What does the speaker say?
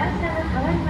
Gracias.